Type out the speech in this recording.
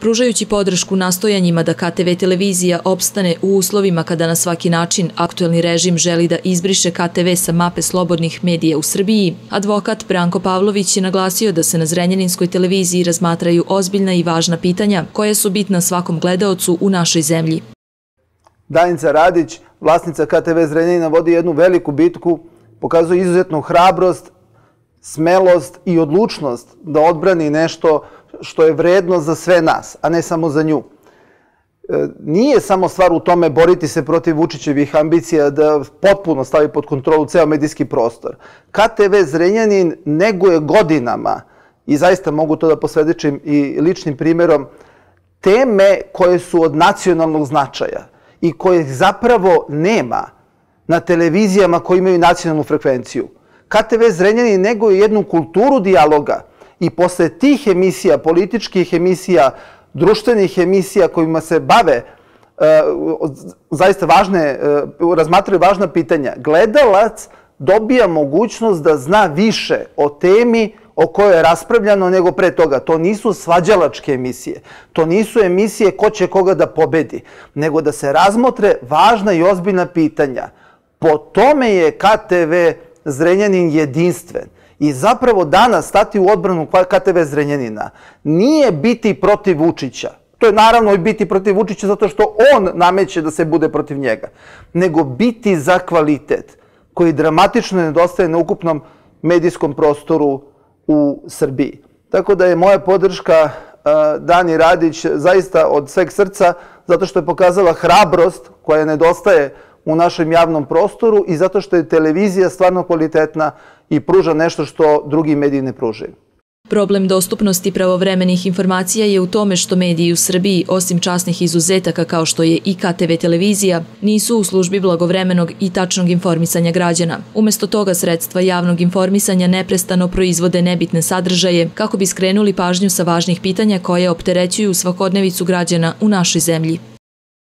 Pružajući podršku nastojanjima da KTV televizija opstane u uslovima kada na svaki način aktuelni režim želi da izbriše KTV sa mape slobodnih medija u Srbiji, advokat Branko Pavlović je naglasio da se na Zrenjaninskoj televiziji razmatraju ozbiljna i važna pitanja koja su bitna svakom gledaocu u našoj zemlji. Danica Radić, vlasnica KTV Zrenjanina, vodi jednu veliku bitku, pokazuje izuzetnu hrabrost, smelost i odlučnost da odbrani nešto što je vredno za sve nas, a ne samo za nju. E, nije samo stvar u tome boriti se protiv Vučićevih ambicija da potpuno stavi pod kontrolu ceo medijski prostor. KTV Zrenjanin neguje godinama, i zaista mogu to da posvedičim i ličnim primjerom, teme koje su od nacionalnog značaja i koje zapravo nema na televizijama koji imaju nacionalnu frekvenciju. KTV Zrenjanin neguje jednu kulturu dijaloga i posle tih emisija, političkih emisija, društvenih emisija kojima se bave e, zaista važne, e, razmatraju važna pitanja, gledalac dobija mogućnost da zna više o temi o kojoj je raspravljano nego pre toga. To nisu svađalačke emisije. To nisu emisije ko će koga da pobedi, nego da se razmotre važna i ozbiljna pitanja. Po tome je KTV Zrenjanin jedinstven. I zapravo danas stati u odbranu KTV Zrenjanina nije biti protiv Vučića. To je naravno i biti protiv Vučića zato što on nameće da se bude protiv njega. Nego biti za kvalitet koji dramatično nedostaje na ukupnom medijskom prostoru u Srbiji. Tako da je moja podrška Dani Radić zaista od sveg srca zato što je pokazala hrabrost koja nedostaje u našem javnom prostoru i zato što je televizija stvarno kvalitetna i pruža nešto što drugi mediji ne pružaju. Problem dostupnosti pravovremenih informacija je u tome što mediji u Srbiji, osim časnih izuzetaka kao što je i KTV televizija, nisu u službi blagovremenog i tačnog informisanja građana. Umesto toga sredstva javnog informisanja neprestano proizvode nebitne sadržaje kako bi skrenuli pažnju sa važnih pitanja koje opterećuju svakodnevicu građana u našoj zemlji.